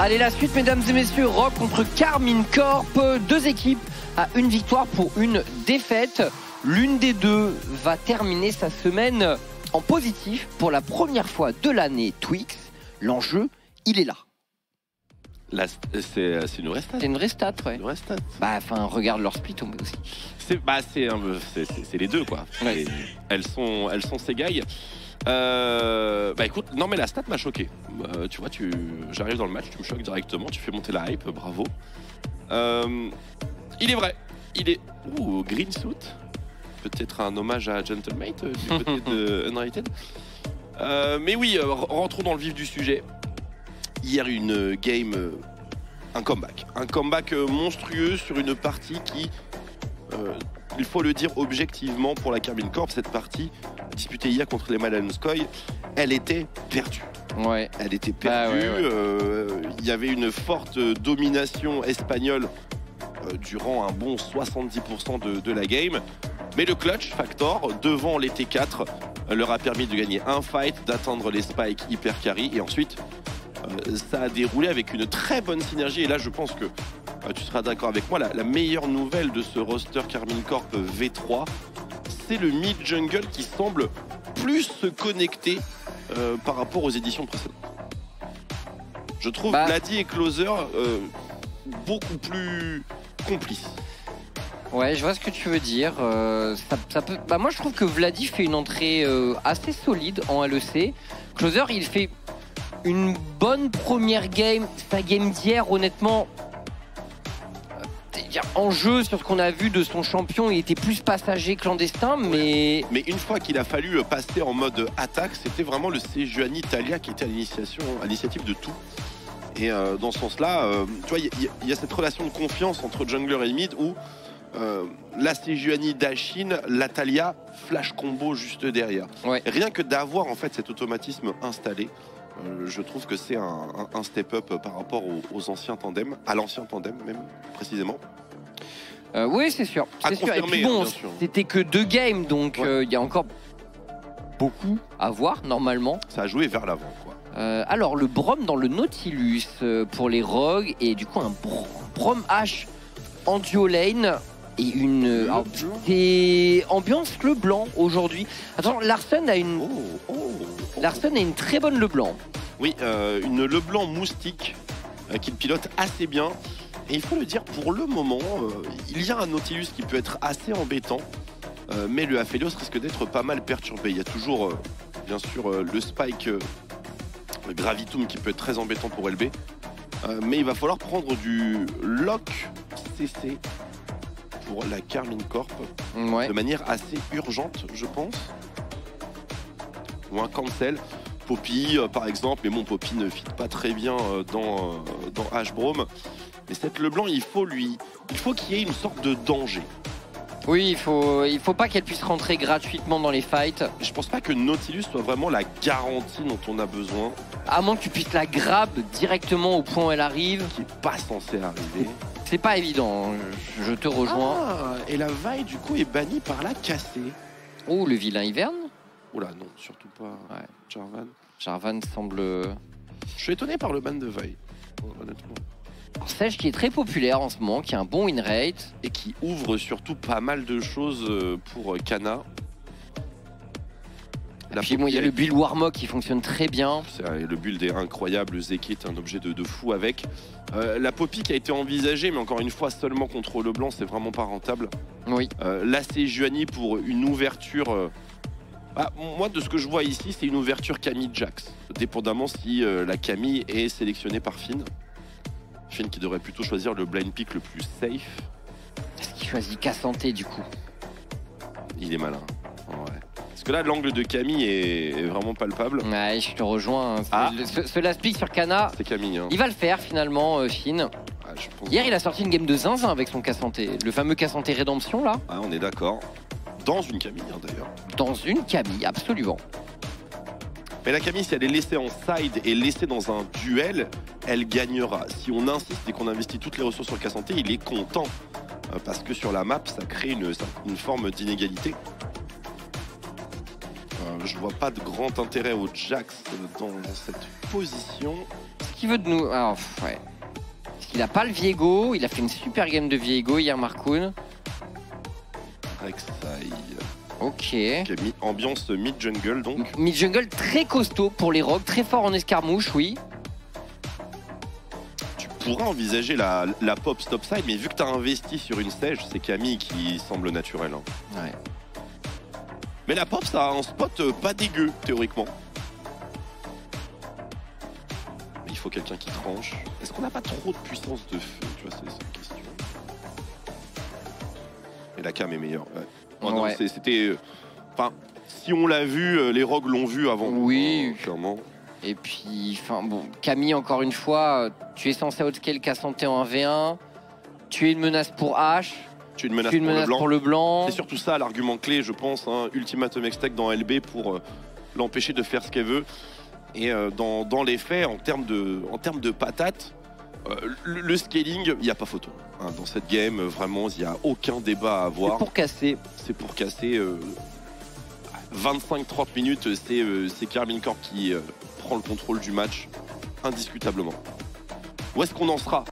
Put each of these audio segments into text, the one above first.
Allez, la suite, mesdames et messieurs, Rock contre Carmine Corp. Deux équipes à une victoire pour une défaite. L'une des deux va terminer sa semaine en positif pour la première fois de l'année Twix. L'enjeu, il est là. Là, c'est c'est une vraie stat. C'est une vraie stat, ouais. Une vraie stat. Bah, enfin, regarde leur split aussi. C'est bah, c'est les deux quoi. Ouais. Elles sont elles sont ségailles. Euh, bah écoute, non mais la stat m'a choqué. Euh, tu vois, tu, j'arrive dans le match, tu me choques directement, tu fais monter la hype, bravo. Euh, il est vrai, il est ouh green suit. Peut-être un hommage à Gentlemate du côté de Unrated. Mais oui, rentrons dans le vif du sujet. Hier une game, un comeback, un comeback monstrueux sur une partie qui il faut le dire objectivement pour la Carmine Corp, cette partie disputée hier contre les Malanskoy, elle était perdue. Ouais. Elle était Bah perdue. ouais, ouais. euh, Il y avait une forte domination espagnole euh, durant un bon 70% de, de la game. Mais le clutch factor devant les T4 euh, leur a permis de gagner un fight, d'atteindre les spikes hyper carry et ensuite euh, ça a déroulé avec une très bonne synergie. Et là, je pense que euh, tu seras d'accord avec moi. La, la meilleure nouvelle de ce roster Carmine Corp V3, c'est le mid jungle qui semble plus se connecter euh, par rapport aux éditions précédentes. Je trouve Bah- Vladi et Closer euh, beaucoup plus complices. Ouais, je vois ce que tu veux dire. Euh, ça, ça peut... bah, moi, je trouve que Vladi fait une entrée euh, assez solide en LEC. Closer, il fait une bonne première game. Sa game d'hier, honnêtement, euh, en jeu sur ce qu'on a vu de son champion, il était plus passager clandestin, mais Mais une fois qu'il a fallu euh, passer en mode attaque, c'était vraiment le Sejuani Italia qui était à l'initiative de tout. Et euh, dans ce sens-là, euh, tu vois, il y, a- il y a cette relation de confiance entre jungler et mid où euh, la Sejuani Dashin, la Talia, flash combo juste derrière. Ouais. Rien que d'avoir en fait cet automatisme installé, euh, je trouve que c'est un, step-up par rapport aux, aux anciens tandems, à l'ancien tandem même précisément. euh, oui, c'est sûr. À C'est sûr. Et puis hein, bon, c'était que deux games, donc Ouais. euh, il y a encore beaucoup à voir normalement. Ça a joué vers l'avant, quoi. Euh, alors, le Brom dans le Nautilus pour les Rogues et du coup un Br- Brom H en duo lane et une ambiance le blanc aujourd'hui. Attends, Larsen a une Oh, oh, a une très bonne le blanc. Oui, euh, une Leblanc moustique euh, qu'il pilote assez bien. Et il faut le dire, pour le moment, euh, il y a un Nautilus qui peut être assez embêtant. euh, mais le Aphelios risque d'être pas mal perturbé. Il y a toujours, euh, bien sûr, le Spike Gravitum qui peut être très embêtant pour LB. Mais il va falloir prendre du lock CC pour la Carmine Corp Ouais. de manière assez urgente, je pense. Ou un cancel. Poppy, euh, par exemple, mais mon Poppy ne fit pas très bien euh, dans, euh, dans Ashbrome. Mais cette Leblanc, il faut lui, il faut qu'il y ait une sorte de danger. Oui, il faut il faut pas qu'elle puisse rentrer gratuitement dans les fights, Je pense pas que Nautilus soit vraiment la garantie dont on a besoin, à moins que tu puisses la grab directement au point où elle arrive. qui est pas censé arriver. C'est pas évident. Je, je te rejoins. Ah, et la vaille du coup est bannie par la cassée. Oh, le vilain hiverne. Oula, non, surtout pas. Ouais. Jarvan. Jarvan semble Je suis étonné par le ban de vaille, honnêtement. Sage qui est très populaire en ce moment, qui a un bon win rate. et qui ouvre surtout pas mal de choses euh, pour euh, Kana. Et puis bon, il y a le build Warmog qui fonctionne très bien. Le build est incroyable, Zeki est un objet de, de fou avec. Euh, la Poppy qui a été envisagée, mais encore une fois seulement contre le blanc, c'est vraiment pas rentable. Oui. Euh, là, c'est Juani pour une ouverture. euh, ah, moi, de ce que je vois ici, c'est une ouverture Camille Jax, dépendamment si la Camille est sélectionnée par Finn. Finn qui devrait plutôt choisir le blind pick le plus safe. Est-ce qu'il choisit Cassanté du coup Il est malin. Ouais. Parce que là, l'angle de Camille est, vraiment palpable. Ouais, je te rejoins. hein. Ah. Le- Ce, ce last pick sur Kana, C'est Camille. Hein. il va le faire finalement, euh, Finn. Ah, je pense- Hier, il a sorti une game de zinzin avec son Cassanté. Le fameux Cassanté Rédemption là, Ah, on est d'accord. Dans une Camille hein, d'ailleurs. dans une Camille, absolument. Mais la Camille, si elle est laissée en side et laissée dans un duel, elle gagnera. Si on insiste et qu'on investit toutes les ressources sur le Cassanté, il est content. Euh, Parce que sur la map, ça crée une, une forme d'inégalité. Euh, je vois pas de grand intérêt au Jax dans cette position. qu'il veut de nous Alors, pff, ouais. Parce qu'il a pas le Viego. Il a fait une super game de Viego hier, Marcoon. Rek'Sai, Ok. ambiance mid-jungle donc. Mid-jungle très costaud pour les rogues, très fort en escarmouche, oui. Tu pourrais envisager la, la pop stop side, mais vu que tu as investi sur une stage, c'est Camille qui semble naturel. hein. Ouais. Mais la pop, ça a un spot euh, pas dégueu, théoriquement. Mais il faut quelqu'un qui tranche. Est-ce qu'on n'a pas trop de puissance de feu? Tu vois, c'est c'est une question. Et la cam est meilleure. Ouais. Oh Ouais. c'était. euh, Enfin, si on l'a vu, euh, les rogues l'ont vu avant. Oui. clairement. Et puis, enfin bon, Camille, encore une fois, euh, tu es censé outscale Cassante en 1v1. Tu es une menace pour H. Tu es une menace tu es une pour le menace blanc. pour le blanc. C'est surtout ça l'argument clé, je pense. Hein, Ultimatum Extech dans LB pour euh, l'empêcher de faire ce qu'elle veut. Et euh, dans, dans les faits, en termes de, en termes de patates, le, le scaling, il n'y a pas photo. hein. dans cette game, euh, vraiment, il n'y a aucun débat à C'est avoir. pour casser. C'est pour casser euh, 25-30 minutes. C'est euh, c'est Carmine Corp qui euh, prend le contrôle du match, indiscutablement. Où est-ce qu'on en sera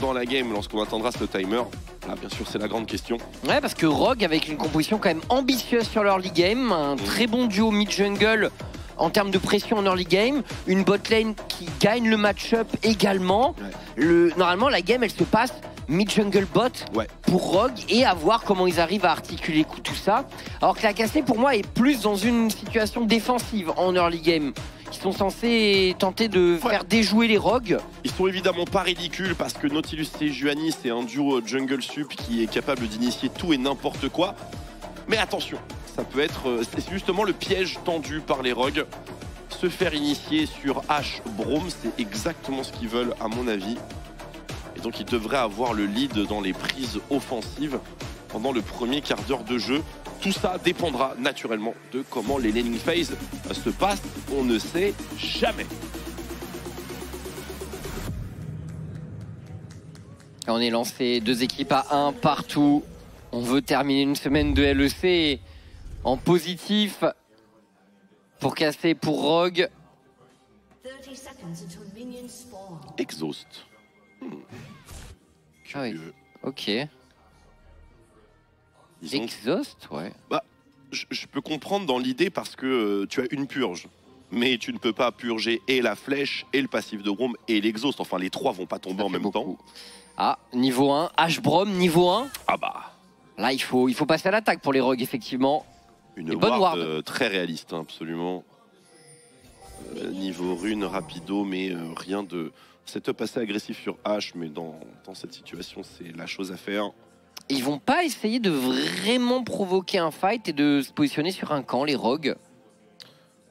dans la game lorsqu'on atteindra ce timer? Là, bien sûr, c'est la grande question. Ouais, parce que Rogue, avec une composition quand même ambitieuse sur l'early game, un très bon duo mid-jungle en termes de pression en early game, une bot lane qui gagne le match-up également. Ouais. Le, normalement, la game, elle se passe mid-jungle bot Ouais. pour Rogue et à voir comment ils arrivent à articuler tout ça. Alors que la cassée, pour moi, est plus dans une situation défensive en early game. Ils sont censés tenter de Ouais. faire déjouer les Rogues. Ils sont évidemment pas ridicules parce que Nautilus et Juani, c'est un duo jungle sup qui est capable d'initier tout et n'importe quoi. Mais attention, ça peut être. euh, C'est justement le piège tendu par les rogues. Se faire initier sur H Brome, c'est exactement ce qu'ils veulent, à mon avis. Et donc, ils devraient avoir le lead dans les prises offensives pendant le premier quart d'heure de jeu. Tout ça dépendra naturellement de comment les laning phase se passent. On ne sait jamais. On est lancé deux équipes à un partout. On veut terminer une semaine de LEC en positif pour casser pour Rogue. 30 seconds until minions spawn. Exhaust. Ah oui. Ok. Ont- Exhaust, ouais. je, je peux comprendre dans l'idée parce que euh, tu as une purge. Mais tu ne peux pas purger et la flèche, et le passif de Rome, et l'exhaust. Enfin, les trois vont pas tomber Ça en même beaucoup. temps. Ah, niveau 1. H-Brom, niveau 1. Ah bah, Là, il faut, il faut passer à l'attaque pour les Rogues, effectivement. Une ward, ward. très réaliste, hein, absolument. Euh, niveau rune, rapido, mais euh, rien de setup assez agressif sur H. Mais dans, dans cette situation, c'est la chose à faire. Ils vont pas essayer de vraiment provoquer un fight et de se positionner sur un camp, les Rogues?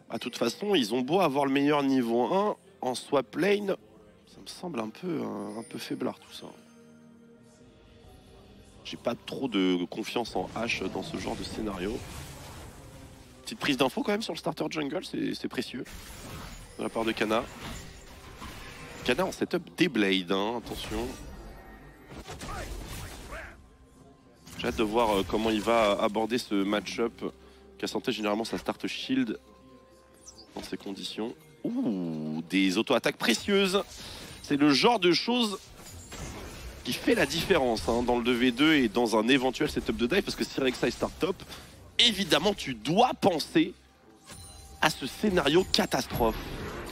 À toute façon, ils ont beau avoir le meilleur niveau 1 en swap lane, ça me semble un peu, un, un peu faiblard tout ça. J'ai pas trop de confiance en H dans ce genre de scénario. Petite prise d'info quand même sur le starter jungle, c'est précieux. De la part de Kana. Kana en setup des blades, hein, attention. J'ai hâte de voir euh, comment il va aborder ce match-up. Cassante, généralement, ça start shield dans ces conditions. Ouh, des auto-attaques précieuses. C'est le genre de choses qui fait la différence hein, dans le 2v2 et dans un éventuel setup de dive. Parce que si Rek'Sai start top, évidemment, tu dois penser à ce scénario catastrophe.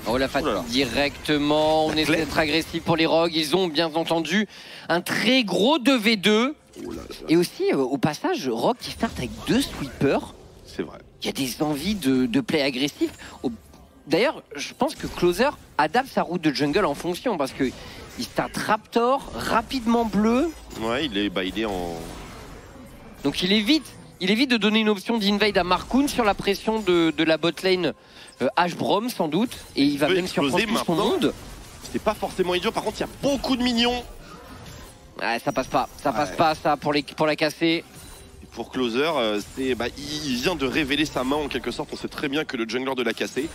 Oh la Oh fatigue directement, on La essaie d'être agressif pour les Rogues, ils ont bien entendu un très gros 2v2. Oh là là, Et aussi, euh, au passage, Rogue qui start avec deux sweepers, c'est vrai. il y a des envies de, de play agressif. D'ailleurs, je pense que Closer adapte sa route de jungle en fonction, parce que il start Raptor, rapidement bleu, Ouais, il est, bah, il est en. donc il évite, il évite de donner une option d'invade à Markoon sur la pression de, de la bot lane euh, H-Brom sans doute, et il va même surprendre tout son monde. C'est pas forcément idiot. Par contre, il y a beaucoup de minions. Ouais, ça passe pas, ça passe pas ça pour, les, pour la casser. Et Pour Closer, euh, c'est, bah, il vient de révéler sa main en quelque sorte. On sait très bien que le jungler de l'a cassé.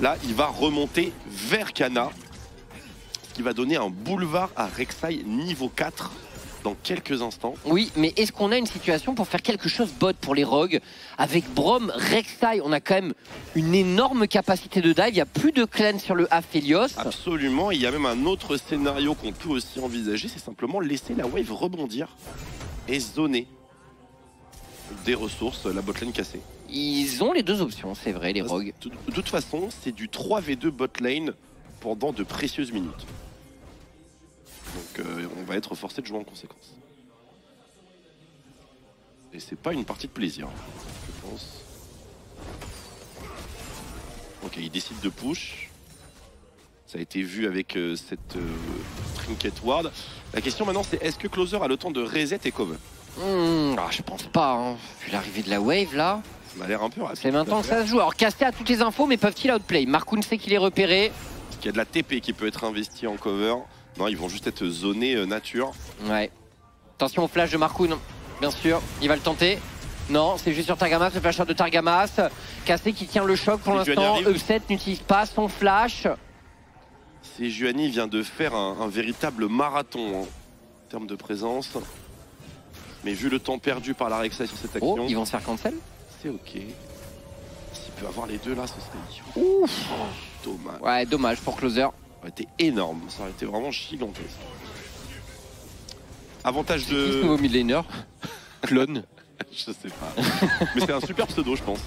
Là, il va remonter vers Kana. Ce qui va donner un boulevard à Rek'Sai niveau 4. Dans quelques instants. Oui, mais est-ce qu'on a une situation pour faire quelque chose bot pour les rogues Avec Brom, Rek'Sai, on a quand même une énorme capacité de dive. Il n'y a plus de clan sur le Aphelios. Absolument, il y a même un autre scénario qu'on peut aussi envisager, c'est simplement laisser la wave rebondir et zoner des ressources, la botlane cassée. Ils ont les deux options, c'est vrai, les rogues. De de toute façon, c'est du 3v2 botlane pendant de précieuses minutes. Donc euh, on va être forcé de jouer en conséquence. Et c'est pas une partie de plaisir, je pense. Ok, il décide de push. Ça a été vu avec euh, cette euh, Trinket Ward. La question maintenant c'est est-ce que Closer a le temps de reset et cover? Hmm, ah, je pense pas, hein. vu l'arrivée de la wave là. Ça m'a l'air un peu. C'est maintenant que ça se joue. Alors Casté a toutes les infos, mais peuvent-ils outplay? Markoun sait qu'il est repéré. Est-ce qu'il y a de la TP qui peut être investie en cover Non, ils vont juste être zonés euh, nature. Ouais. Attention au flash de Markoun, bien sûr. Il va le tenter. Non, c'est juste sur Targamas, le flash de Targamas. Casté qui tient le choc pour l'instant. Upset n'utilise pas son flash. C'est Juani vient de faire un, un véritable marathon hein, en termes de présence. Mais vu le temps perdu par la Rexa sur cette Oh, action, ils vont se faire cancel c'est ok. S'il peut avoir les deux là, ce serait Ouf dommage. Ouais, dommage pour Closer. Ça aurait été énorme, ça aurait été vraiment gigantesque. Avantage de. nouveau Clone. je sais pas. Mais c'est un super pseudo, je pense.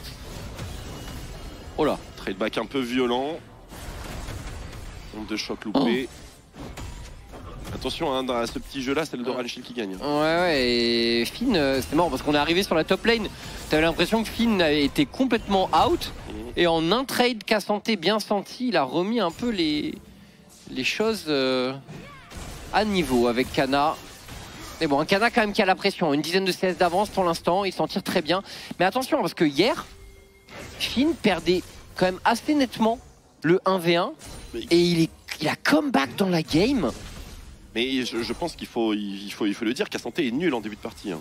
Oh là. Tradeback un peu violent. Onde de choc loupé. Attention, hein, dans ce petit jeu-là, c'est le Doran Shield qui gagne. Ouais, ouais, et Finn, euh, c'est marrant parce qu'on est arrivé sur la top lane. T'avais l'impression que Finn avait été complètement out. Et en un trade qu'a santé bien senti, il a remis un peu les, les choses euh, à niveau avec Kana. Mais bon, un Kana quand même qui a la pression. Une dizaine de CS d'avance pour l'instant. Il s'en tire très bien. Mais attention, parce que hier, Finn perdait quand même assez nettement le 1v1. Mais- Et il, est, il a comeback dans la game. Mais je, je pense qu'il faut, il faut, il faut le dire, Cassanté est nul en début de partie. Hein.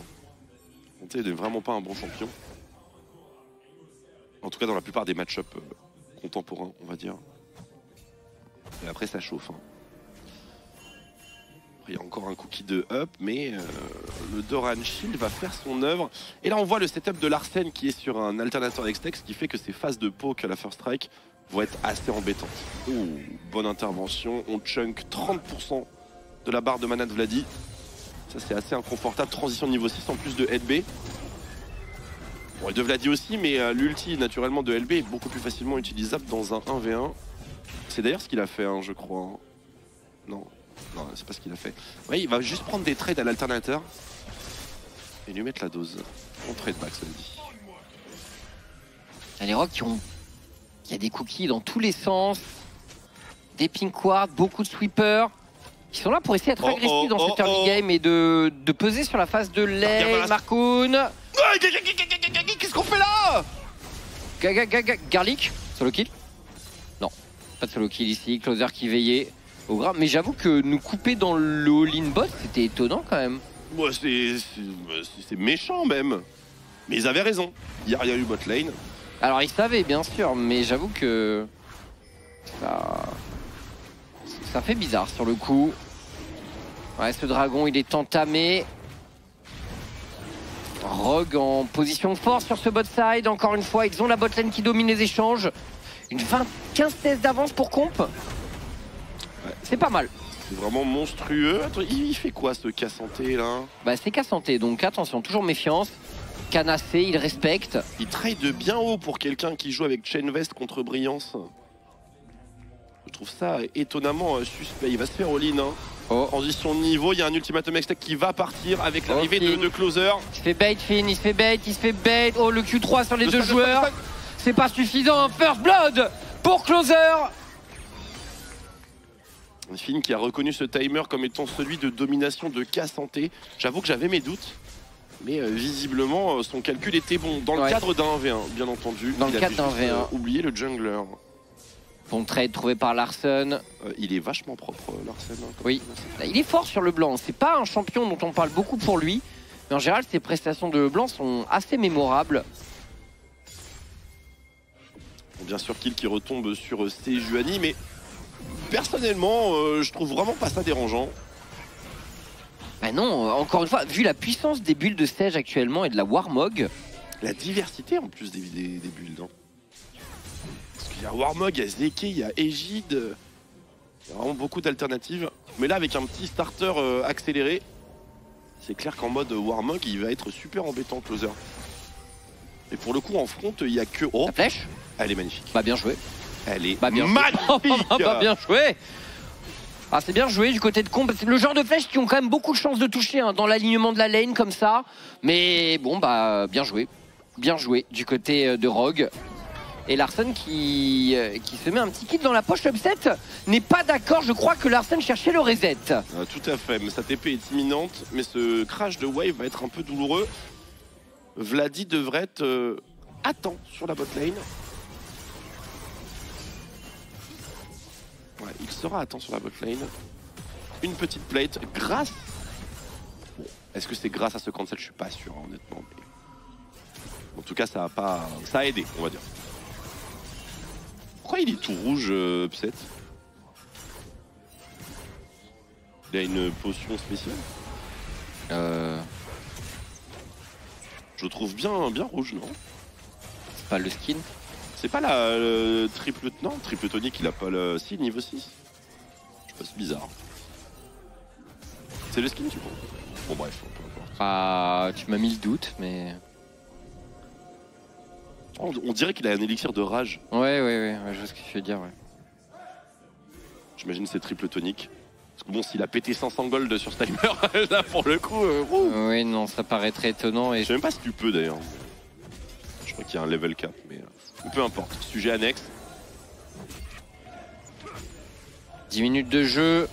Cassanté n'est vraiment pas un bon champion. En tout cas, dans la plupart des match-up euh, contemporains, on va dire. Et après, ça chauffe. hein. Il y a encore un cookie de up, mais euh, le Doran Shield va faire son œuvre. Et là, on voit le setup de Larsen qui est sur un alternateur X-Tex, qui fait que ces phases de poke à la first strike vont être assez embêtantes. Ouh, bonne intervention. On chunk 30% de la barre de mana de Vladi. Ça, c'est assez inconfortable. Transition niveau 6 en plus de LB. Bon, et de Vladi aussi, mais euh, l'ulti naturellement de LB est beaucoup plus facilement utilisable dans un 1v1. C'est d'ailleurs ce qu'il a fait, hein, je crois. hein. Non, non, c'est pas ce qu'il a fait. Ouais, il va juste prendre des trades à l'alternateur et lui mettre la dose. On trade back, ça dit. Il y a les rocks qui ont. Il y a des cookies dans tous les sens. Des pink wards, beaucoup de sweepers. Ils sont là pour essayer d'être Oh, agressifs oh, dans oh, cette early oh. game et de, de peser sur la face de lane. Targamas. Markoun. Ah, Qu'est-ce qu'on fait là? Ga- ga- ga- ga- Garlic. Solo kill Non. Pas de solo kill ici. Closer qui veillait au grave. Mais j'avoue que nous couper dans le all-in bot, c'était étonnant quand même. Ouais, c'est- méchant même. Mais ils avaient raison. Il n'y a rien eu bot lane. Alors ils savaient bien sûr, mais j'avoue que ça, ça fait bizarre sur le coup. Ouais, ce dragon il est entamé. Rogue en position de force sur ce bot side. Encore une fois, ils ont la bot lane qui domine les échanges. Une 20, 15 tests d'avance pour comp. C'est pas mal. C'est vraiment monstrueux. Attends, il fait quoi ce Cassanté là? Bah c'est qu'à santé, donc attention, toujours méfiance. Canassé, il respecte. Il trade bien haut pour quelqu'un qui joue avec Chainvest contre Brillance. Je trouve ça étonnamment euh, suspect. Il va se faire all-in. Hein. Oh, Transition de niveau, il y a un ultimatum extec qui va partir avec l'arrivée de, Closer. il se fait bait, Finn, il se fait bait, il se fait bait. Oh, le Q3 sur les Le deux joueurs. C'est pas suffisant. First Blood pour Closer. Finn qui a reconnu ce timer comme étant celui de domination de Cassanté. J'avoue que j'avais mes doutes. Mais euh, visiblement, euh, son calcul était bon. Dans le Ouais. cadre d'un 1v1, bien entendu. Dans le Il cadre d'un juste, V1. euh, oublié le jungler. Bon trade trouvé par Larson. Euh, il est vachement propre, Larsen. hein, Oui. Là, Il est fort sur le blanc. C'est pas un champion dont on parle beaucoup pour lui. Mais en général, ses prestations de blanc sont assez mémorables. Bien sûr, Kill qui retombe sur euh, Sejuani, mais personnellement, euh, je trouve vraiment pas ça dérangeant. Ah non, euh, encore une fois, vu la puissance des bulles de Sage actuellement et de la Warmog, La diversité en plus des, des, des builds. hein. Parce qu'il y a Warmog, il y a Zeke, il y a Aegid. Il y a vraiment beaucoup d'alternatives. Mais là, avec un petit starter accéléré, c'est clair qu'en mode Warmog, il va être super embêtant, closer. Et pour le coup, en front, il y a que. Oh, la flèche, elle est magnifique. bah bien joué. Elle est Bah bien magnifique. bah bien joué ah, c'est bien joué du côté de Combe. C'est le genre de flèches qui ont quand même beaucoup de chances de toucher hein, dans l'alignement de la lane comme ça. Mais bon, bah bien joué. Bien joué du côté euh, de Rogue. Et Larsen qui, euh, qui se met un petit kit dans la poche. Upset n'est pas d'accord. Je crois que Larsen cherchait le reset. Ah, tout à fait, mais sa TP est imminente, mais ce crash de wave va être un peu douloureux. Vladi devrait être euh, à temps sur la bot Ouais, il sera à temps sur la bot lane. Une petite plate grâce. Bon, est-ce que c'est grâce à ce cancel? Je suis pas sûr, hein, honnêtement. mais- En tout cas, ça a pas, ça a aidé, on va dire. Pourquoi il est tout rouge, euh, Upset? Il a une potion spéciale? Euh, Je trouve bien, bien rouge, non? C'est pas le skin? C'est pas la le triple... Non, triple tonique, il a pas le... Si, niveau 6. Je sais pas, c'est bizarre. C'est le skin, tu penses Bon bref, peu importe. Ah, tu m'as mis le doute, mais. On, on dirait qu'il a un élixir de rage. Ouais, ouais, ouais, ouais, je vois ce que tu veux dire, ouais. J'imagine c'est triple tonique. Parce que bon, s'il a pété 500 gold sur Steimer, là pour le coup... euh. Oui, non, ça paraît très étonnant. Et Je sais même pas si tu peux d'ailleurs. Je crois qu'il y a un level cap, mais... euh, peu importe. Sujet annexe. 10 minutes de jeu.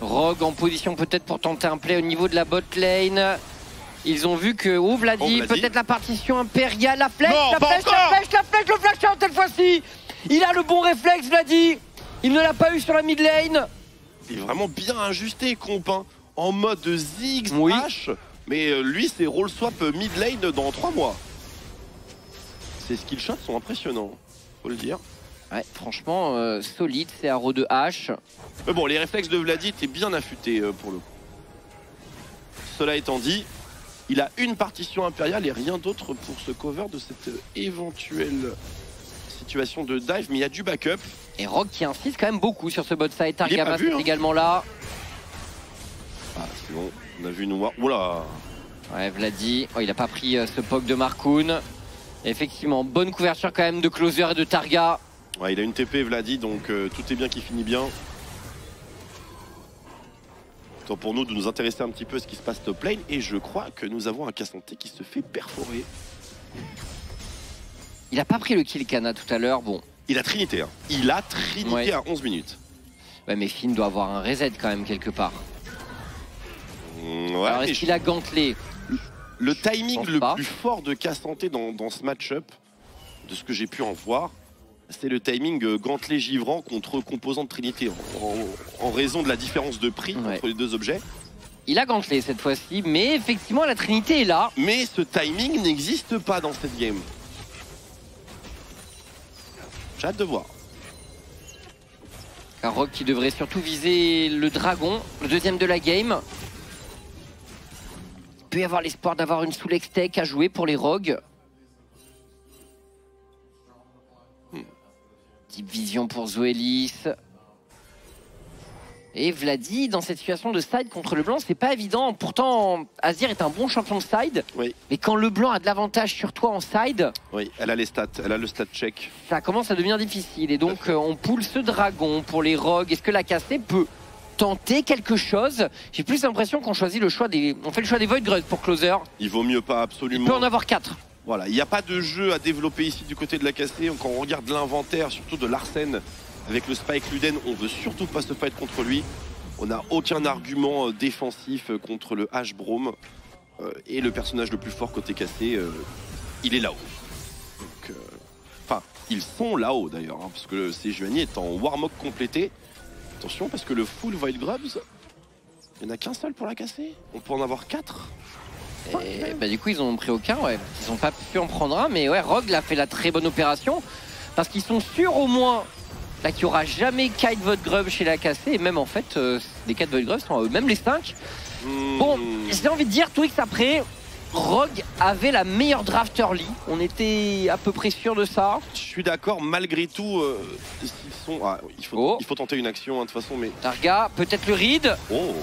Rogue en position peut-être pour tenter un play au niveau de la bot lane. Ils ont vu que oh, Vladi, Oh, peut-être la partition impériale, la flèche, Non, la flèche, la flèche, la flèche, le flash out cette fois-ci. Il a le bon réflexe, Vladi. Il ne l'a pas eu sur la mid lane. Il est vraiment bien ajusté, comp. hein. En mode zig Oui. Mais euh, lui, c'est roll swap mid lane dans 3 mois. Ses skill shots sont impressionnants, faut le dire. Ouais, franchement, euh, solide, c'est Arrow de H. Mais bon, les réflexes de Vladi étaient bien affûtés euh, pour le coup. Cela étant dit, il a une partition impériale et rien d'autre pour se cover de cette euh, éventuelle situation de dive, mais il y a du backup. Et Rogue qui insiste quand même beaucoup sur ce bot side. Targamas est hein. également là. Ah, c'est bon, on a vu une war. Oula Ouais, Vladi, oh, il a pas pris ce poke de Markoon. Effectivement, bonne couverture quand même de Closer et de Targa. Ouais, il a une TP Vladi, donc euh, tout est bien qui finit bien. Temps pour nous de nous intéresser un petit peu à ce qui se passe top lane, et je crois que nous avons un Cassanté qui se fait perforer. Il a pas pris le kill Kana tout à l'heure. Bon, Il a Trinité, hein. il a Trinité Ouais. à 11 minutes. ouais, mais Finn doit avoir un reset quand même quelque part. Mm, ouais, Alors est-ce qu'il a gantelé? Le Je timing le pas. plus fort de Cassanté dans, dans ce match-up, de ce que j'ai pu en voir, c'est le timing euh, gantelet-givrant contre composant de Trinité, en, raison de la différence de prix Ouais. entre les deux objets. Il a gantelé cette fois-ci, mais effectivement la Trinité est là. Mais ce timing n'existe pas dans cette game. J'ai hâte de voir. Un Rogue qui devrait surtout viser le dragon, le deuxième de la game. Peut y avoir l'espoir d'avoir une soul tech à jouer pour les Rogues. Deep vision pour Zoélis. Et Vladi, dans cette situation de side contre le blanc, c'est pas évident. Pourtant, Azir est un bon champion de side. Oui. Mais quand le blanc a de l'avantage sur toi en side, Oui, elle a les stats, elle a le stat check. ça commence à devenir difficile. Et donc, euh, on poule ce dragon pour les rogues. Est-ce que la cassée peut tenter quelque chose J'ai plus l'impression qu'on choisit le choix des. On fait le choix des Void Grudge pour Closer. Il vaut mieux pas Il absolument. peut en avoir 4. Voilà, il n'y a pas de jeu à développer ici du côté de la cassée. Quand on regarde l'inventaire, surtout de Larsen avec le Spike Luden, on veut surtout pas se fight contre lui. On n'a aucun argument euh, défensif euh, contre le H Brome. Euh, et le personnage le plus fort côté cassé, euh, il est là-haut. Euh, Enfin, ils sont là-haut d'ailleurs, hein, parce que le Sejuani est en Warmog complété. Attention, parce que le full Void Grubs, il n'y en a qu'un seul pour la casser. On peut en avoir quatre. Et bah, du coup, ils ont pris aucun. Ouais. Ils ont pas pu en prendre un. Mais ouais, Rogue a fait la très bonne opération. Parce qu'ils sont sûrs au moins là qu'il n'y aura jamais 4 Void Grub chez la cassée. Et même en fait, euh, les 4 Void Grub sont à eux. Même les 5. Hmm. Bon, j'ai envie de dire, Twix, après, Rogue avait la meilleure draft early. On était à peu près sûr de ça. Je suis d'accord, malgré tout, euh, ah, il, faut, Oh. il faut tenter une action hein, de toute façon, mais. Targa, peut-être le read. Oh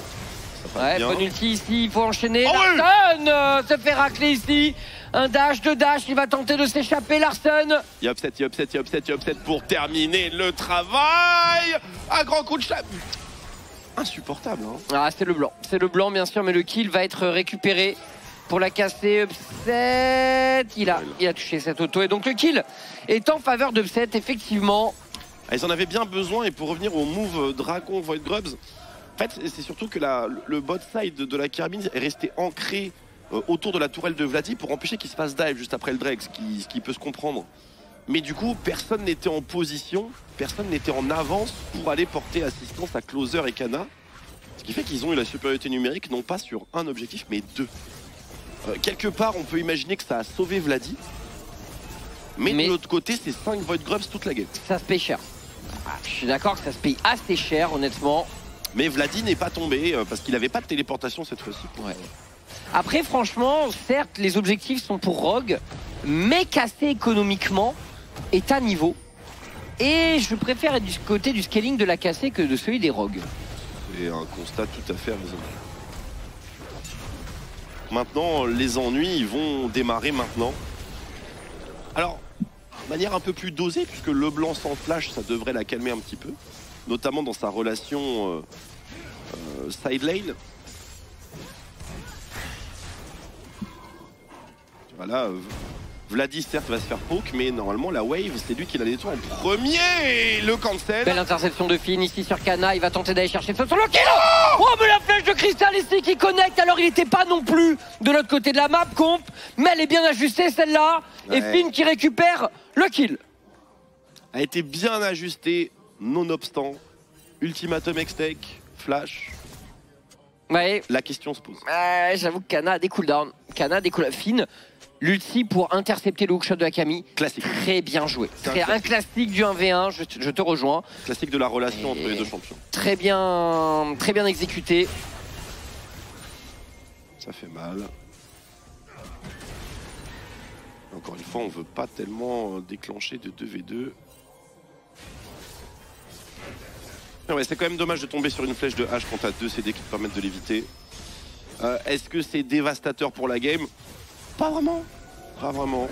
Ouais, bien. bon ulti ici, il faut enchaîner. Ah Larsen euh, se fait racler ici. Un dash, deux dash, il va tenter de s'échapper, Larsen. Il y a upset, il y a upset, il y a upset, il y a upset pour terminer le travail Un grand coup de chat Insupportable, hein Ah, c'est le blanc. C'est le blanc, bien sûr, mais le kill va être récupéré pour la casser. Upset. Il a, il a touché cette auto. Et donc le kill est en faveur d'Upset, effectivement. Ils en avaient bien besoin et pour revenir au move Dragon Void Grubs, en fait c'est surtout que la- le bot side de la carabine est resté ancré euh, autour de la tourelle de Vladi pour empêcher qu'il se fasse dive juste après le Drake, ce qui, ce qui peut se comprendre. Mais du coup, personne n'était en position, personne n'était en avance pour aller porter assistance à Closer et Kana. Ce qui fait qu'ils ont eu la supériorité numérique non pas sur un objectif mais deux. Euh, quelque part, on peut imaginer que ça a sauvé Vladi. Mais, Mais- de l'autre côté, c'est 5 Void Grubs toute la game. Ça se paye cher. Ah, je suis d'accord que ça se paye assez cher, honnêtement. Mais Vladi n'est pas tombé euh, parce qu'il n'avait pas de téléportation cette fois-ci. Ouais. Après, franchement, certes, les objectifs sont pour Rogue, mais cassé économiquement est à niveau. Et je préfère être du côté du scaling de la cassée que de celui des Rogues. C'est un constat tout à fait raisonnable. Maintenant, les ennuis, ils vont démarrer maintenant. Alors, manière un peu plus dosée, puisque le blanc sans flash, ça devrait la calmer un petit peu. Notamment dans sa relation euh, euh, side lane. Voilà, euh, Vladi certes va se faire poke, mais normalement la wave, c'est lui qui la nettoie en premier. Et le cancel. Belle interception de Finn ici sur Kana. Il va tenter d'aller chercher ce sur le kill. Oh, mais la flèche de cristal ici qui connecte. Alors, il n'était pas non plus de l'autre côté de la map, comp. Mais elle est bien ajustée, celle-là. Et. Finn qui récupère le kill. a été bien ajusté, nonobstant. Ultimatum X-Tech, Flash, Ouais, la question se pose. Ouais, j'avoue que Kana a des cooldowns. Kana a des cooldowns. Finn, l'ulti pour intercepter le hookshot de Akami. Classique. Très bien joué. C'est un classique du 1v1, je, te- je te rejoins. Classique de la relation Et- entre les deux champions. Très bien, très bien exécuté. Ça fait mal. Encore une fois, on veut pas tellement euh, déclencher de 2v2. Ah Ouais, c'est quand même dommage de tomber sur une flèche de H quand t'as deux CD qui te permettent de l'éviter. Euh, Est-ce que c'est dévastateur pour la game? Pas vraiment. Pas vraiment.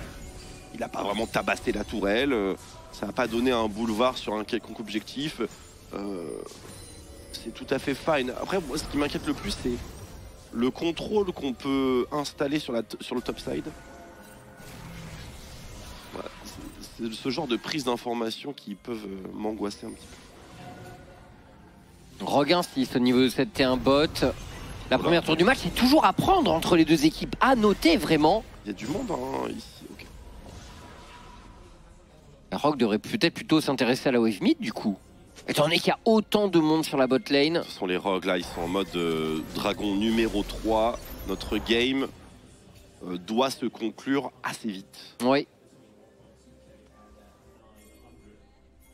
Il a pas vraiment tabassé la tourelle. euh, Ça n'a pas donné un boulevard sur un quelconque objectif. Euh, c'est tout à fait fine. Après, moi, ce qui m'inquiète le plus, c'est le contrôle qu'on peut installer sur, la sur le top side. Voilà, c'est- ce genre de prise d'information qui peuvent euh, m'angoisser un petit peu. Rogue 6 au niveau de cette T1 bot. La première tour du match, c'est toujours à prendre entre les deux équipes. À noter vraiment. Il y a du monde hein, ici. ok. Rogue devrait peut-être plutôt s'intéresser à la wave mid du coup. Étant donné qu'il y a autant de monde sur la bot lane. Ce sont les rogues là, ils sont en mode euh, dragon numéro 3. Notre game euh, doit se conclure assez vite. Oui.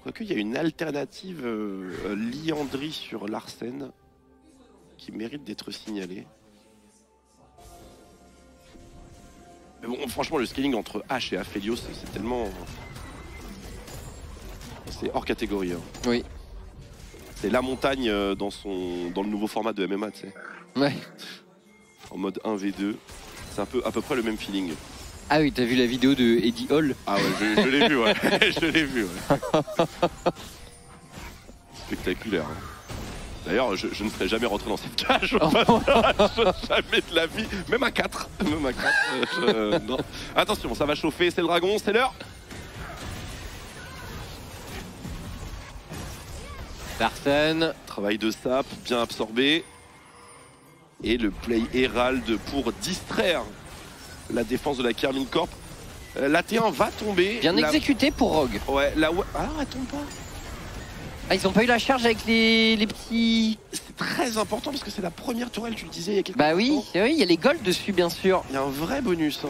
Quoique, il y a une alternative euh, euh, Liandry sur Larsen qui mérite d'être signalée. Mais bon, franchement, le scaling entre H et Aphelios, c'est tellement. C'est hors catégorie. hein. Oui. C'est la montagne euh, dans, son, dans le nouveau format de MMA, tu sais. Ouais. En mode 1v2. C'est un peu, à peu près le même feeling. Ah oui, t'as vu la vidéo de Eddie Hall? Ah ouais, je, je l'ai vu, ouais. je l'ai vu, ouais. Spectaculaire. hein. D'ailleurs, je, je ne serais jamais rentré dans cette cage passage, jamais de la vie. Même à 4. Même à 4. non. Attention, ça va chauffer, c'est le dragon, c'est l'heure. Larsen. Travail de sap, bien absorbé. Et le play Herald pour distraire la défense de la Carmine Corp. Euh, La T1 va tomber. Bien La- exécuté pour Rogue. Ouais, la... Ah, elle tombe pas. Ah, ils ont pas eu la charge avec les, les petits. C'est très important parce que c'est la première tourelle, tu le disais il y a quelques Bah oui, il y a les golds dessus, bien sûr. Il y a un vrai bonus. hein.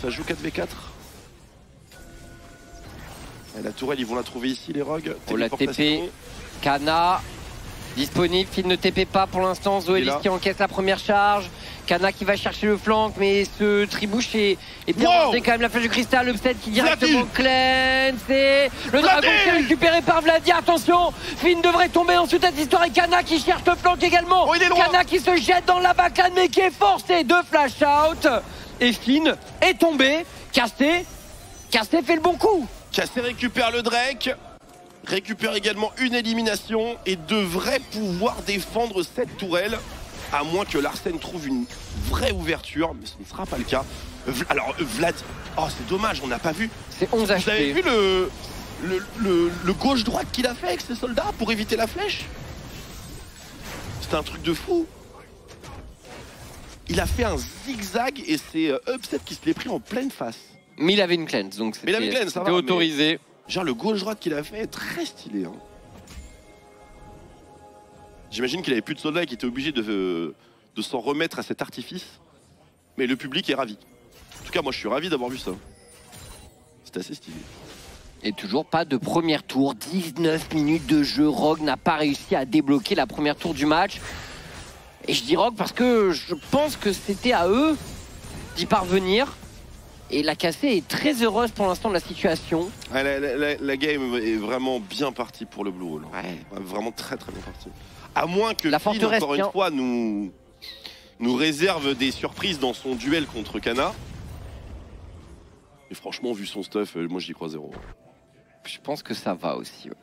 Ça joue 4v4. Et la tourelle, ils vont la trouver ici, les rogues. Oh, la. TP. Kana. Disponible, Finn ne TP pas pour l'instant. Il Zoélis qui encaisse la première charge. Kana qui va chercher le flanc, mais ce tribouche est, est bien Wow quand même. La flèche de cristal, Upset qui directement cleanse. Et le dragon qui est récupéré par Vladi. Attention, Finn devrait tomber ensuite cette histoire. Et Kana qui cherche le flanc également. Oh. Kana qui se jette dans la bacane, mais qui est forcé de flash out. Et Finn est tombé. Casté, Casté fait le bon coup. Cassé récupère le Drake, récupère également une élimination et devrait pouvoir défendre cette tourelle, à moins que Larsen trouve une vraie ouverture, mais ce ne sera pas le cas. Alors Vlad, oh c'est dommage, on n'a pas vu. C'est 11 Vous avez vu le, le, le- le gauche-droite qu'il a fait avec ses soldats pour éviter la flèche? C'était un truc de fou. Il a fait un zigzag et c'est euh, Upset qui se l'est pris en pleine face. Mais il avait une cleanse, donc Mais c'était autorisé. Genre le gauche-droite qu'il a fait est très stylé. hein. J'imagine qu'il avait plus de soldats et qu'il était obligé de, de s'en remettre à cet artifice. Mais le public est ravi. En tout cas, moi je suis ravi d'avoir vu ça. C'est assez stylé. Et toujours pas de première tour. 19 minutes de jeu. Rogue n'a pas réussi à débloquer la première tour du match. Et je dis Rogue parce que je pense que c'était à eux d'y parvenir. Et la cassée est très heureuse pour l'instant de la situation. Ouais, la, la- la- la game est vraiment bien partie pour le Blue. Ouais. Ouais, Vraiment très très bien partie. À moins que La forteresse encore une fois, nous, nous réserve des surprises dans son duel contre Kana. Et franchement, vu son stuff, euh, moi j'y crois zéro. Je pense que ça va aussi. ouais.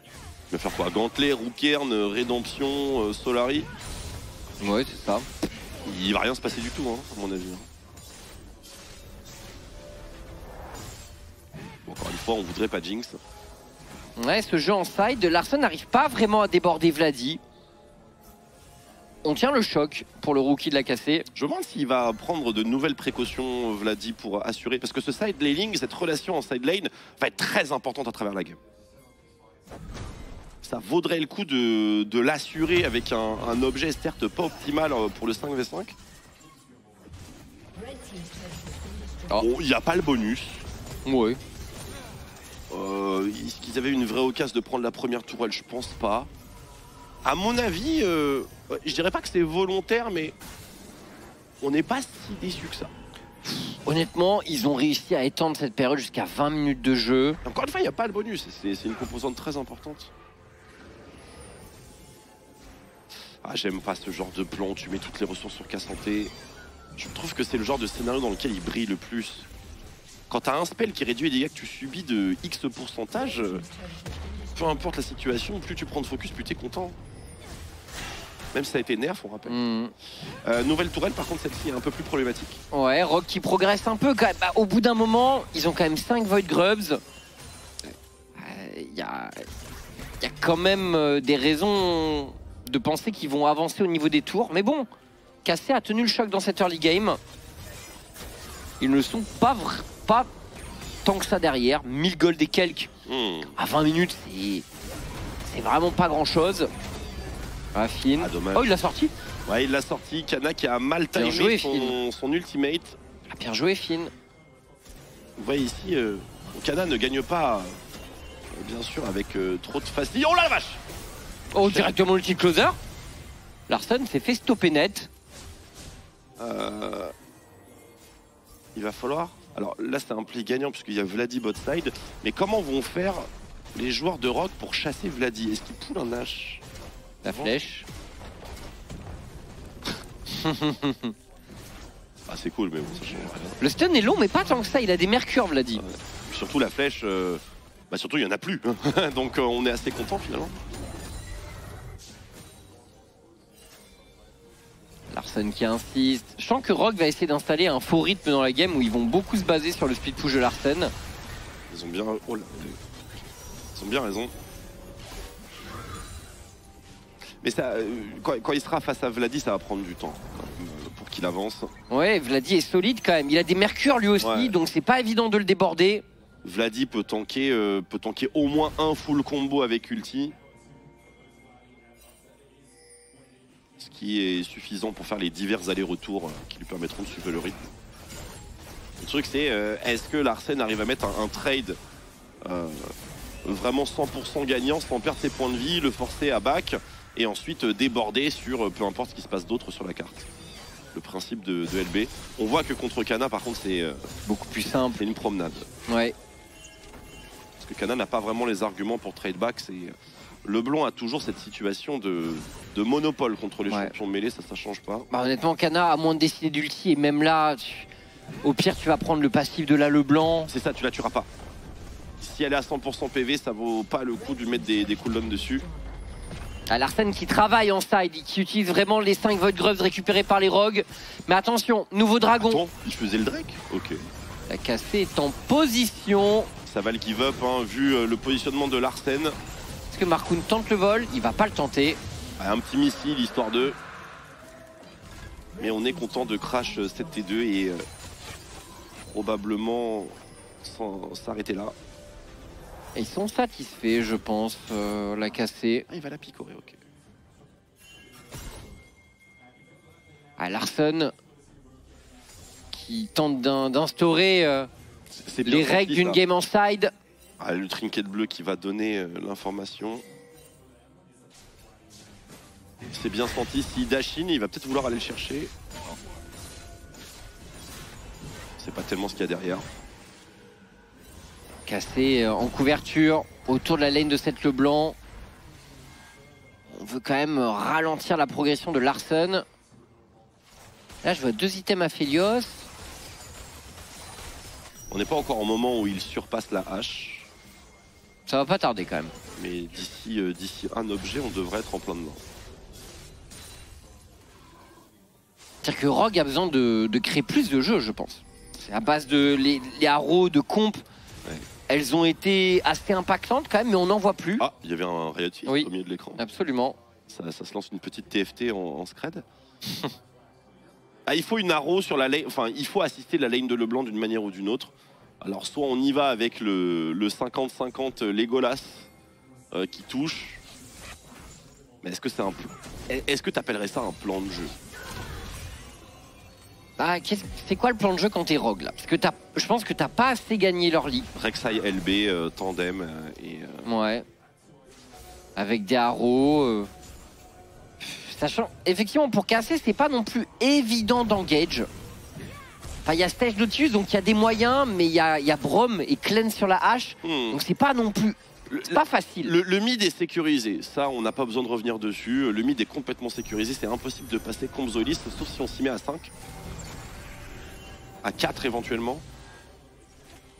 Il va faire quoi? Gantelet, Rookern, euh, Rédemption, euh, Solari? Ouais, c'est ça. Il va rien se passer du tout, hein, à mon avis. hein. Bon, encore une fois, on voudrait pas Jinx. Ouais, ce jeu en side, Larson n'arrive pas vraiment à déborder Vladi. On tient le choc pour le rookie de la cassée. Je me demande s'il va prendre de nouvelles précautions, Vladi, pour assurer. Parce que ce side laning, cette relation en side lane, va être très importante à travers la game. Ça vaudrait le coup de, de l'assurer avec un, un objet, certes pas optimal euh, pour le 5v5. Red team's turret has been destroyed. Oh. Bon, il n'y a pas le bonus. Ouais. Euh, Est-ce qu'ils avaient une vraie occasion de prendre la première tourelle? Je pense pas. À mon avis, euh, je dirais pas que c'est volontaire, mais on n'est pas si déçu que ça. Honnêtement, ils ont réussi à étendre cette période jusqu'à 20 minutes de jeu. Encore une fois, il n'y a pas le bonus. C'est une composante très importante. Ah, j'aime pas ce genre de plan. Tu mets toutes les ressources sur K-Santé. Je trouve que c'est le genre de scénario dans lequel il brille le plus. Quand t'as un spell qui réduit les dégâts que tu subis de X pourcentage, euh, peu importe la situation, plus tu prends de focus, plus t'es content. Même si ça a été nerf, on rappelle. Hmm. Euh, nouvelle tourelle, par contre, celle-ci est un peu plus problématique. Ouais, Rock qui progresse un peu. quand même. Bah, au bout d'un moment, ils ont quand même 5 Void Grubs. Il y, a, y a quand même euh, des raisons de penser qu'ils vont avancer au niveau des tours. Mais bon, Cassé a tenu le choc dans cette early game. Ils ne sont pas, pas tant que ça derrière. 1000 gold et quelques à 20 minutes, c'est vraiment pas grand Ah, dommage. Oh, il l'a sorti. Ouais, il l'a sorti. Kana qui a mal timé joué, son, son ultimate. Ah, bien joué, Finn. Vous voyez ici, euh, Okada ne gagne pas, euh, bien sûr, avec euh, trop de facilité. Oh là la vache Oh, directement le closer. Larson s'est fait stopper net. Euh, Il va falloir... Alors là, c'est un pli gagnant puisqu'il y a Vladi bot side. Mais comment vont faire les joueurs de Rock pour chasser Vladi? Est-ce qu'ils poulent un H? La flèche. Ah, c'est cool, mais bon, ça change rien. Le stun est long, mais pas tant que ça. Il a des mercures, Vladi. Surtout la flèche... euh, Bah surtout, il n'y en a plus. Donc euh, on est assez content finalement. Larson qui insiste. Je sens que Rock va essayer d'installer un faux rythme dans la game où ils vont beaucoup se baser sur le speed push de Larson. Ils ont bien... oh là, Ils ont bien raison. Mais ça, euh, quand, quand il sera face à Vladi, ça va prendre du temps euh, pour qu'il avance. Ouais, Vladi est solide quand même. Il a des mercures lui aussi, Ouais. donc c'est pas évident de le déborder. Vladi peut tanker, euh, peut tanker au moins un full combo avec ulti. Ce qui est suffisant pour faire les divers allers-retours qui lui permettront de suivre le rythme. Le truc c'est, euh, est-ce que Larsen arrive à mettre un, un trade euh, vraiment 100% gagnant sans perdre ses points de vie, le forcer à back et ensuite euh, déborder sur euh, peu importe ce qui se passe d'autre sur la carte. Le principe de, de LB. On voit que contre Kana, par contre, c'est euh, Beaucoup plus simple. c'est une promenade. Ouais. Parce que Kana n'a pas vraiment les arguments pour trade back. C'est Leblanc a toujours cette situation de, de monopole contre les Ouais. champions mêlés, ça, ça change pas. Bah, honnêtement, Kana, à moins de décider d'ulti, et même là, tu- au pire, tu vas prendre le passif de la Leblanc. C'est ça, tu la tueras pas. Si elle est à 100% PV, ça vaut pas le coup de lui mettre des, des cooldowns dessus. Ah, Larsen qui travaille en side, qui utilise vraiment les 5 Void Grubs récupérés par les rogues. Mais attention, nouveau dragon. Attends, il faisait le Drake Ok. La cassée est en position. Ça va le give up, hein, vu euh, le positionnement de Larsen. Est-ce que Markoun tente le vol Il va pas le tenter. Ah, Un petit missile, histoire de. Mais on est content de crash euh, 7T2 et euh, probablement sans s'arrêter là. Et ils sont satisfaits, je pense, euh, la cassée. Ah, il va la picorer, ok. Ah, Larsen qui tente d'in- d'instaurer euh, les règles d'une game en side. Ah, le trinket bleu qui va donner euh, l'information. C'est bien senti. S'il dash in, il va peut-être vouloir aller le chercher. C'est pas tellement ce qu'il y a derrière. Cassé euh, en couverture autour de la lane de cette Leblanc. On veut quand même ralentir la progression de Larsen. Là, je vois deux items à Phelios. On n'est pas encore au moment où il surpasse la hache. Ça va pas tarder quand même. Mais d'ici euh, d'ici un objet, on devrait être en plein dedans. C'est-à-dire que Rogue a besoin de, de créer plus de jeux, je pense. C'est à base de les, les arrows de comp. Ouais. Elles ont été assez impactantes quand même, mais on n'en voit plus. Ah, il y avait un Riot Fist Oui. au milieu de l'écran. Absolument. Ça, ça se lance une petite TFT en, en scred. ah, il faut une arrow sur la lane. Enfin, il faut assister la lane de Leblanc d'une manière ou d'une autre. Alors, soit on y va avec le le 50-50 Legolas euh, qui touche. Mais est-ce que c'est un Est-ce que tu appellerais ça un plan de jeu? Ah, c'est quoi le plan de jeu quand t'es Rogue là? Parce que je pense que t'as pas assez gagné leur lit. Rek'Sai LB, euh, tandem euh, et. euh, Ouais. Avec des arrows. Sachant, effectivement, pour casser, c'est pas non plus évident d'engage. Enfin, il y a Stage Nautilus, donc il y a des moyens, mais il y a, y a Brom et Cleanse sur la hache. hmm. Donc c'est pas non plus. C'est pas facile. Le, le mid est sécurisé, ça on n'a pas besoin de revenir dessus. Le mid est complètement sécurisé, c'est impossible de passer contre Zolis, sauf si on s'y met à 5. À 4 éventuellement.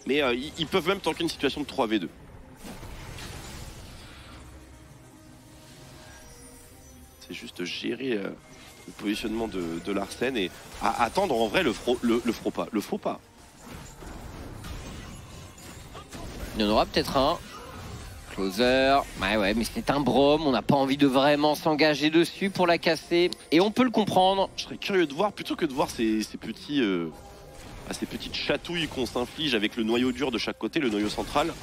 Mais euh, ils, ils peuvent même tanker une situation de 3v2. C'est juste gérer euh, le positionnement de, de Larsen et à- attendre en vrai le, fro, le, le faux pas. Le faux pas. Il y en aura peut-être un. Closer. Ouais, ouais, mais c'est un Brom. On n'a pas envie de vraiment s'engager dessus pour la casser. Et on peut le comprendre. Je serais curieux de voir, plutôt que de voir ces, ces petits, euh, ah, ces petites chatouilles qu'on s'inflige avec le noyau dur de chaque côté, le noyau central.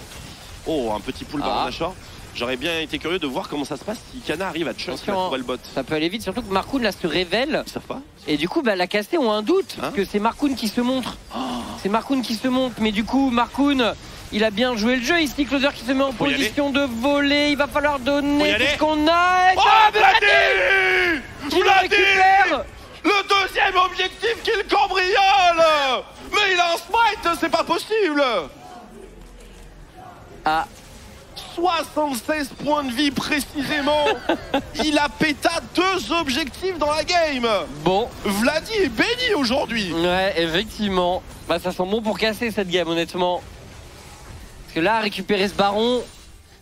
Oh, un petit pull Ah. baron d'achat. J'aurais bien été curieux de voir comment ça se passe si Kana arrive à la hein. tourelle bot. Ça peut aller vite, surtout que Markoun là se révèle. Ils savent pas Et du coup, bah, la cassée ont un doute. Hein parce que c'est Markoun qui se montre. C'est Markoun qui se montre. Mais du coup, Markoun, il a bien joué le jeu. Ici, Closer qui se met en Faut position de voler. Il va falloir donner. Qu'est-ce qu'on a Et Oh, qui le récupère Le deuxième objectif qu'il cambriole Mais il a un smite, c'est pas possible Ah, 76 points de vie précisément Il a péta deux objectifs dans la game bon. Vladi est béni aujourd'hui Ouais, effectivement. Bah, ça sent bon pour casser cette game, honnêtement. Parce que là, récupérer ce baron,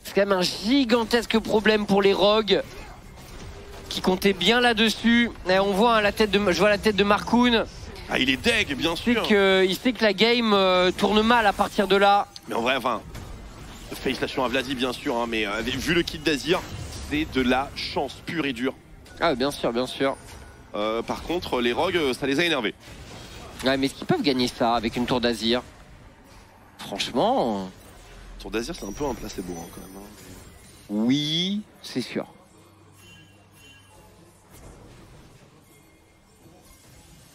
c'est quand même un gigantesque problème pour les rogues. Qui comptaient bien là-dessus. Et on voit hein, la tête de, je vois la tête de Markoun. Ah, il est deg, bien Il sait sûr que, il sait que la game euh, tourne mal à partir de là. Mais en vrai, enfin, félicitations à Vladi, bien sûr, hein, mais euh, vu le kit d'Azir, c'est de la chance pure et dure. Ah, bien sûr, bien sûr. Euh, par contre, les rogues, ça les a énervés. Ouais, mais est-ce qu'ils peuvent gagner ça avec une tour d'Azir? Franchement, Tour d'Azir, c'est un peu un placebo hein, quand même. hein. oui, c'est sûr.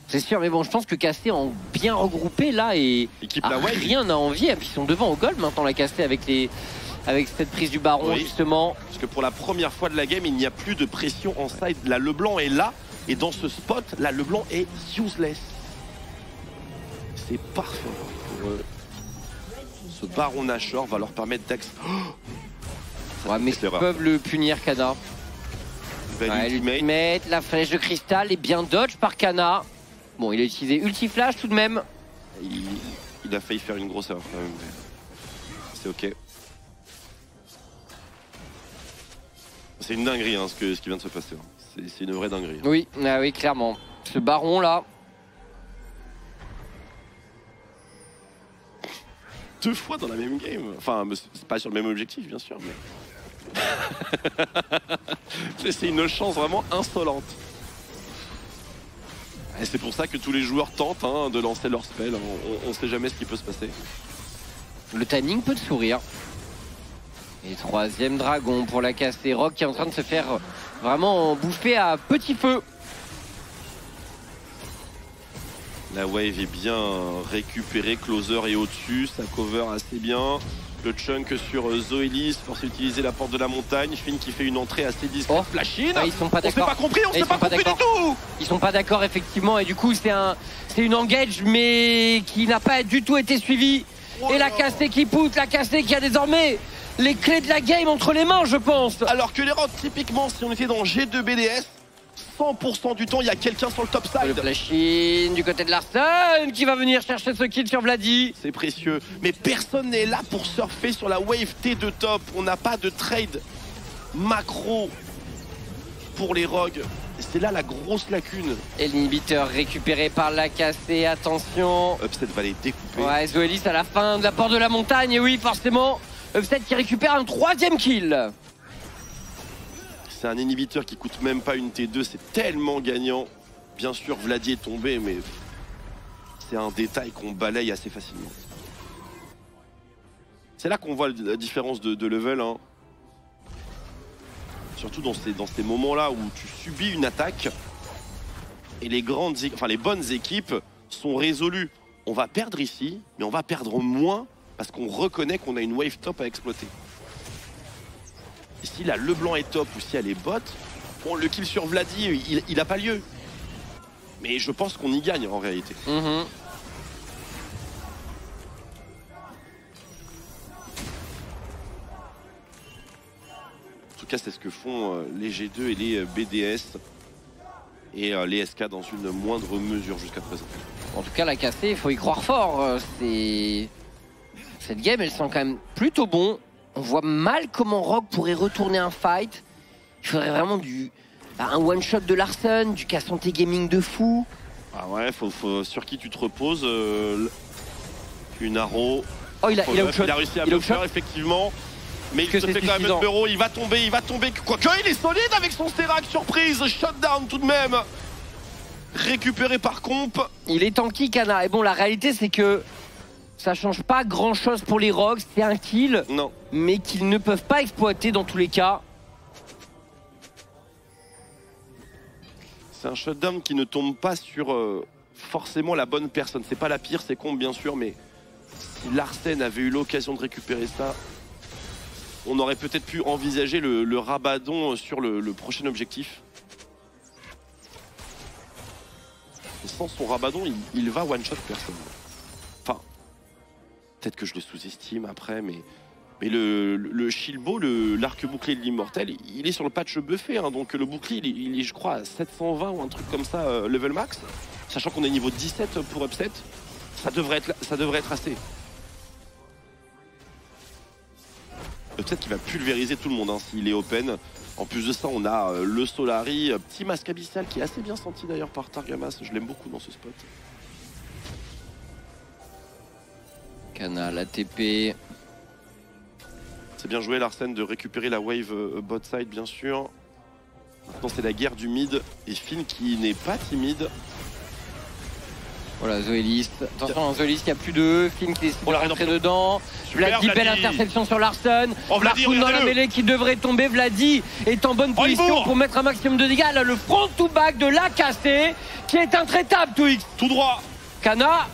C'est sûr, mais bon, je pense que Casté en bien regroupé là et la wave, rien n'a envie. Et puis ils sont devant au goal maintenant la Casté avec les avec cette prise du baron Oui. justement. Parce que pour la première fois de la game, il n'y a plus de pression en side. Là, Leblanc est là. Et dans ce spot, là, Leblanc est useless. C'est parfait pour eux. Ce baron Nashor va leur permettre d'ax. Ouais, mais ils peuvent le punir Kana. Ouais, ultimate. la flèche de cristal est bien dodge par Kana. Bon, il a utilisé ulti flash tout de même. Il, il a failli faire une grosse erreur quand même. C'est ok. C'est une dinguerie hein, ce, que- ce qui vient de se passer. hein. C'est une vraie dinguerie. Oui, ah oui, clairement. Ce baron là, Deux fois dans la même game. Enfin, c'est pas sur le même objectif, bien sûr, mais. C'est une chance vraiment insolente. Et c'est pour ça que tous les joueurs tentent hein, de lancer leur spell. On, on sait jamais ce qui peut se passer. le timing peut te sourire. Et troisième dragon pour la casser. Rock qui est en train de se faire vraiment bouffer à petit feu. La wave est bien récupérée, closer est au-dessus, ça cover assez bien. Le chunk sur euh, Zoelis, force d'utiliser la porte de la montagne. Finn qui fait une entrée assez discrète. Oh. Flash in Ah, ils sont pas On s'est d'accord. pas compris, on Ah, s'est ils pas sont pas compris du d'accord. tout Ils sont pas d'accord effectivement et du coup c'est un c'est une engage mais qui n'a pas du tout été suivie. Oh Et la cassée qui pousse, la cassée qui a désormais les clés de la game entre les mains je pense. Alors que les rods, typiquement, si on était dans G2 BDS, 100% du temps, il y a quelqu'un sur le top Le side. flash in du côté de Larsen qui va venir chercher ce kill sur Vladi. C'est précieux. Mais personne n'est là pour surfer sur la wave T de top. On n'a pas de trade macro pour les rogues. C'est là la grosse lacune. Et l'inhibiteur récupéré par la cassée, attention. Upset va les découper. Ouais, Zoelis à la fin de la porte de la montagne, et oui, forcément, Upset qui récupère un troisième kill. C'est un inhibiteur qui coûte même pas une T2, c'est tellement gagnant. Bien sûr, Vladi est tombé, mais c'est un détail qu'on balaye assez facilement. C'est là qu'on voit la différence de, level. hein. Surtout dans ces, moments-là où tu subis une attaque et les, grandes, les bonnes équipes sont résolues. On va perdre ici, mais on va perdre moins parce qu'on reconnaît qu'on a une wave top à exploiter. Si la Leblanc est top ou si elle est bot, bon, le kill sur Vladi, il, il a pas lieu. Mais je pense qu'on y gagne en réalité. Mhm. En tout cas, c'est ce que font euh, les G2 et les euh, BDS et euh, les SK dans une moindre mesure jusqu'à présent. En tout cas, la cassée, il faut y croire fort. C'est cette game, elle sent quand même plutôt bon. On voit mal comment Rock pourrait retourner un fight. Il faudrait vraiment du bah, un one shot de Larsen, du Cassante Gaming de fou. Ah ouais, faut, faut- sur qui tu te reposes euh, Une arrow. Oh, il a, il a il outshot. a réussi à Il me faire effectivement. Mais il se fait quand même un bureau, il va tomber, il va tomber. Quoique il est solide avec son Sterak, surprise, shutdown tout de même. Récupéré par comp. Il est tanky, Kana. Et bon, la réalité, c'est que ça change pas grand chose pour les Rogues. C'est un kill, Non, mais qu'ils ne peuvent pas exploiter dans tous les cas. c'est un shutdown qui ne tombe pas sur euh, forcément la bonne personne. C'est pas la pire, c'est comp bien sûr, mais si Larsen avait eu l'occasion de récupérer ça, on aurait peut-être pu envisager le, le rabadon sur le, le prochain objectif. Et sans son rabadon, il, il va one-shot personne. Peut-être que je le sous-estime après, mais, mais le, le, le- l'arc-bouclier de l'immortel, il est sur le patch buffé, hein, donc le bouclier, il est, je crois, à 720 ou un truc comme ça, euh, level max, sachant qu'on est niveau 17 pour upset, ça devrait être, ça devrait être assez. Peut-être qu'il va pulvériser tout le monde hein, s'il est open. En plus de ça, on a euh, le Solari, euh, petit masque abyssal qui est assez bien senti d'ailleurs par Targamas. Je l'aime beaucoup dans ce spot. Kana, l'ATP. C'est bien joué Larsen de récupérer la wave euh, bot side bien sûr. Maintenant c'est la guerre du mid et Finn qui n'est pas timide. Voilà, Zoélis. Attention, Zoélis qui a plus de. Finn qui est Oh, rentré dedans. Vladi, belle interception sur Larsen. Oh, Vladi, dans la mêlée qui devrait tomber. Vladi est en bonne Oh, position pour mettre un maximum de dégâts. Là, le front to back de la cassée qui est intraitable, Twix. Tout droit Kana,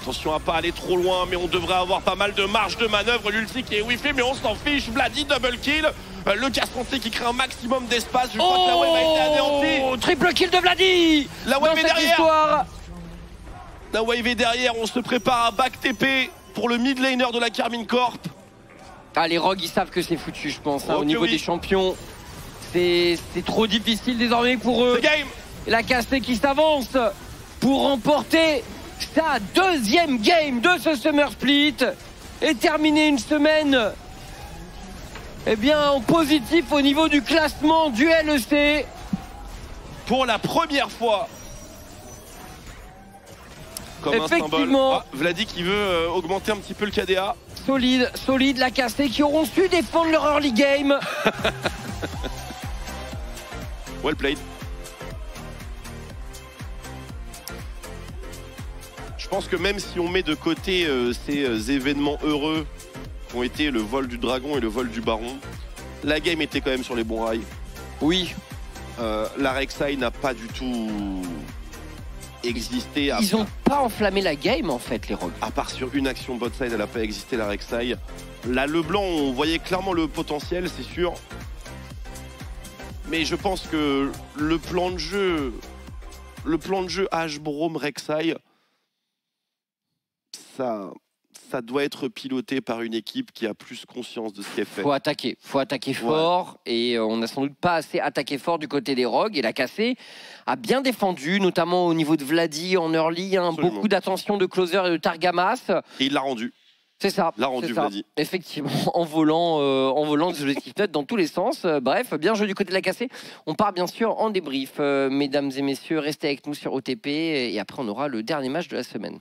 Attention à pas aller trop loin, mais on devrait avoir pas mal de marge de manœuvre. L'ulti qui est wifi, mais on s'en fiche. Vladi, double kill. Euh, le casse qui crée un maximum d'espace. Je crois que la wave a été anéantie. Oh Triple kill de Vladi La dans wave est cette derrière. histoire La wave est derrière. On se prépare à back TP pour le mid laner de la Carmine Corp. Ah, les Rogues, ils savent que c'est foutu, je pense. hein, Oh au niveau oui. des champions, c'est trop difficile désormais pour eux. C'est game. La cassée qui s'avance pour remporter sa deuxième game de ce Summer Split et terminer une semaine eh bien, en positif au niveau du classement du LEC. Pour la première fois. Comme un. Effectivement. Ah, Vladi qui veut euh, augmenter un petit peu le KDA. Solide, solide, la cassée qui auront su défendre leur early game. Well played. Pense que même si on met de côté euh, ces euh, événements heureux qui ont été le vol du dragon et le vol du baron, la game était quand même sur les bons rails. Oui, Euh, la Rek'Sai n'a pas du tout existé à, ils ont pas enflammé la game en fait, les Rogues. à part sur une action bot side, elle n'a pas existé la Rek'Sai. Là, le blanc, on voyait clairement le potentiel, c'est sûr. Mais je pense que le plan de jeu, le plan de jeu H-Brome Rek'Sai, ça, ça doit être piloté par une équipe qui a plus conscience de ce qu'elle fait. Faut attaquer, faut attaquer fort et euh, on n'a sans doute pas assez attaqué fort du côté des Rogues et la cassée a bien défendu, notamment au niveau de Vladi en early, hein, beaucoup d'attention de Closer et de Targamas. Et il l'a rendu. C'est ça. L'a rendu, ça. Vladi. Effectivement, en volant, euh, en volant des objectifs nets dans tous les sens. Euh, bref, bien joué du côté de la cassée. On part bien sûr en débrief, euh, mesdames et messieurs. Restez avec nous sur OTP et après on aura le dernier match de la semaine.